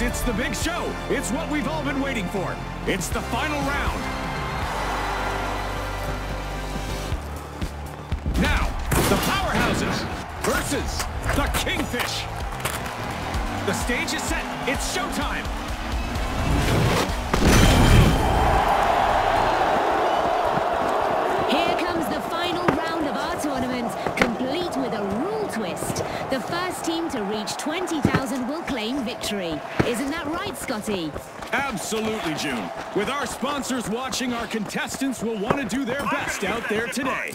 It's the big show. It's what we've all been waiting for. It's the final round. Now, the powerhouses versus the Kingfish. The stage is set. It's showtime. First team to reach 20,000 will claim victory. Isn't that right, Scotty? Absolutely, June. With our sponsors watching, our contestants will want to do their best out there today.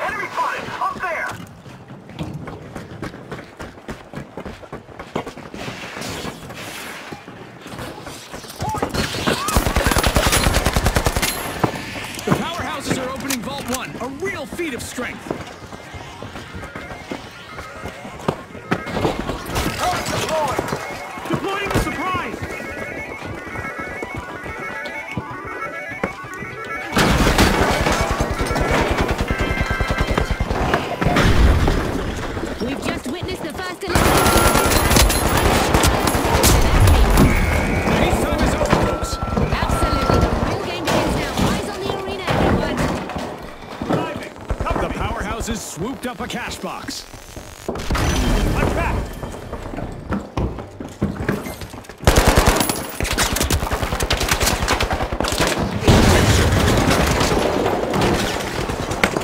Enemy spotted! Up there! The powerhouses are opening Vault 1, a real of strength. Up a cash box.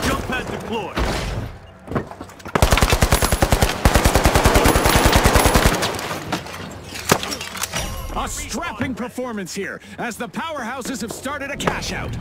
Jump pad deployed. A strapping performance here as the powerhouses have started a cash out.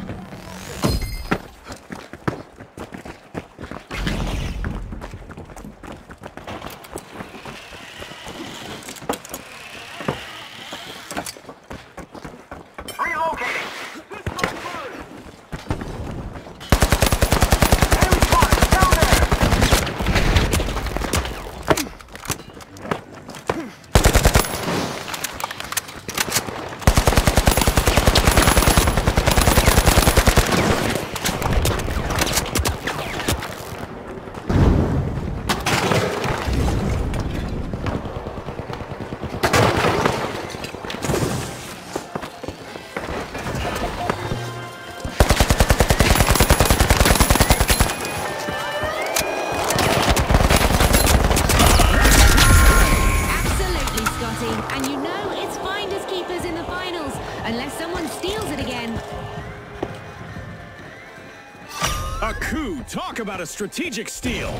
About a strategic steal.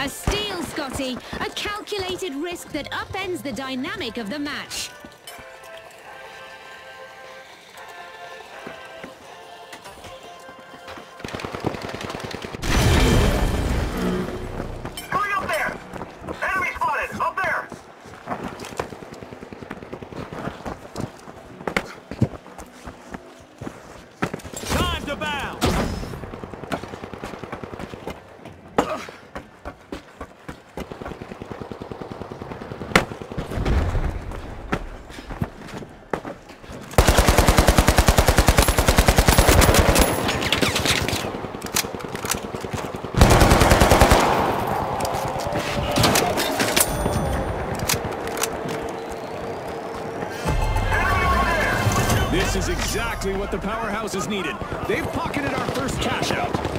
A steal, Scotty. A calculated risk that upends the dynamic of the match. What the is needed. They've pocketed our first cash out.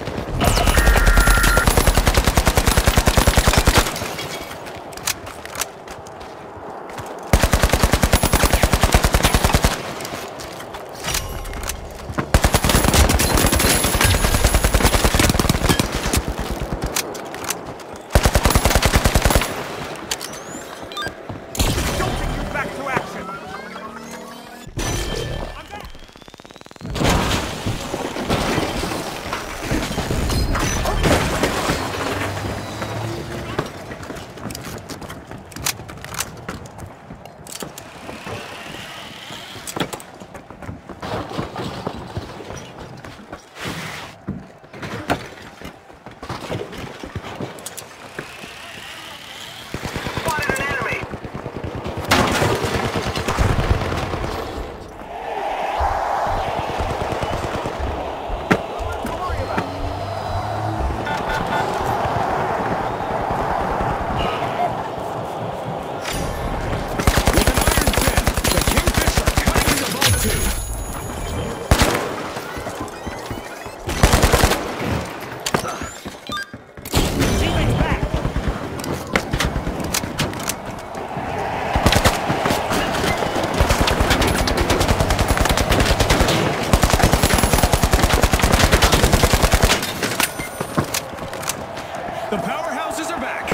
The powerhouses are back.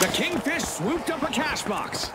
The kingfish swooped up a cash box.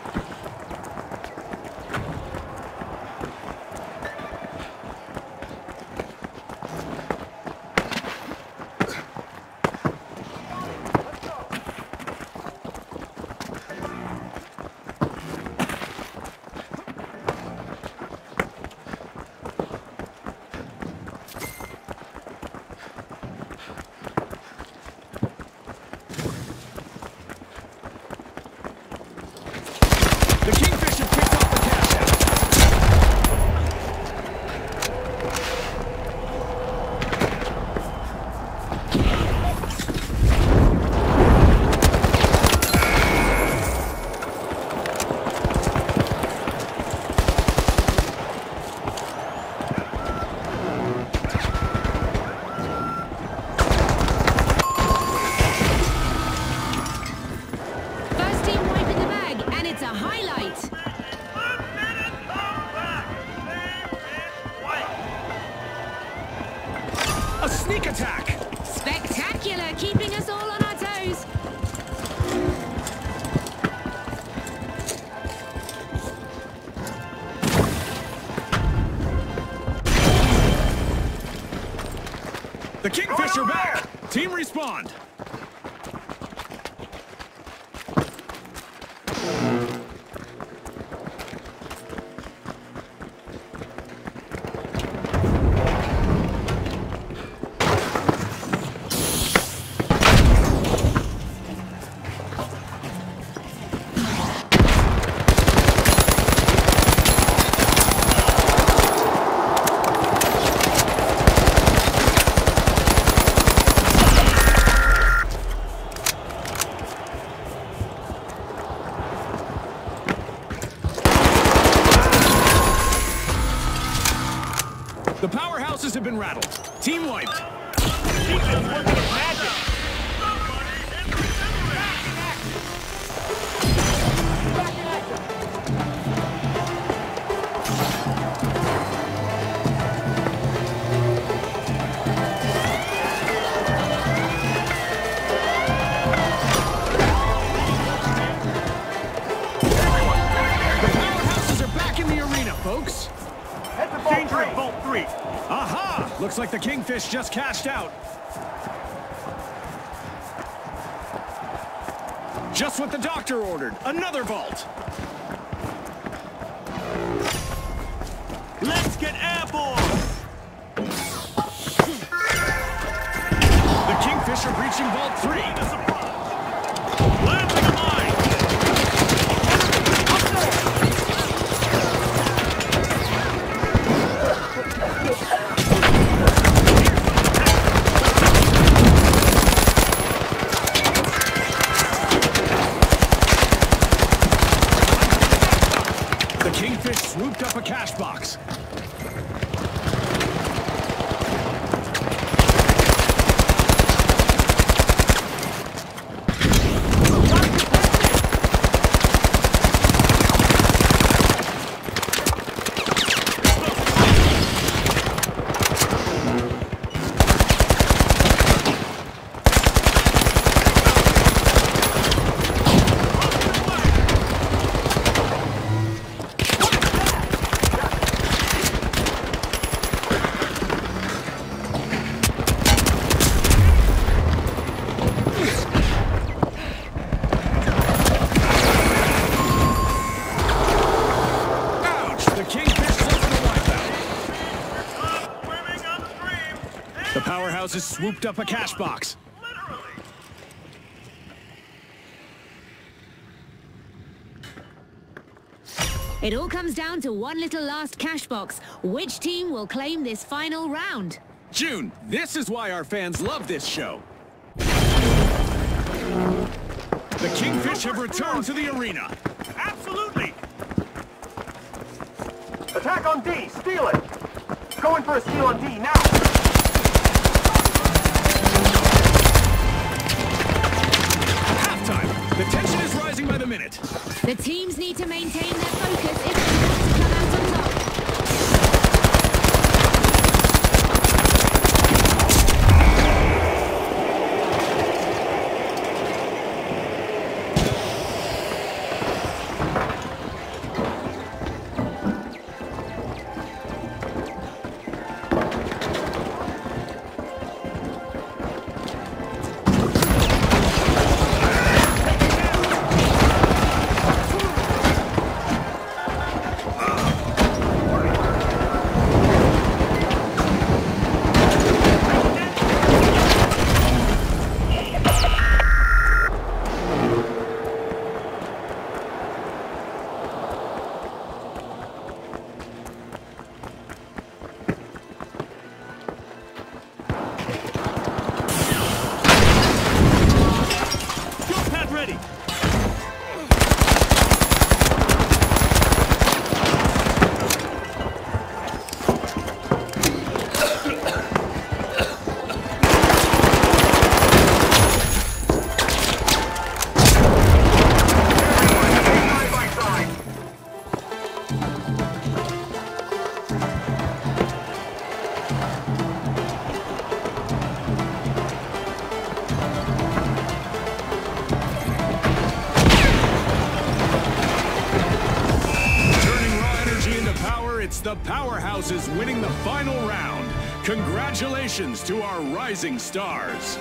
Sneak attack. Spectacular, keeping us all on our toes. The Kingfisher back. Team respond. Rattled. Team wiped. The Kingfish just cashed out. Just what the doctor ordered. Another vault. Let's get airborne. The Kingfish are breaching Vault 3. Powerhouses swooped up a cash box. It all comes down to one little last cash box. Which team will claim this final round? June, this is why our fans love this show. The Kingfish have returned to the arena. Absolutely. Attack on D. Steal it. Going for a steal on D now. The tension is rising by the minute. The teams need to maintain their focus if they want to come out The powerhouses winning the final round. Congratulations to our rising stars.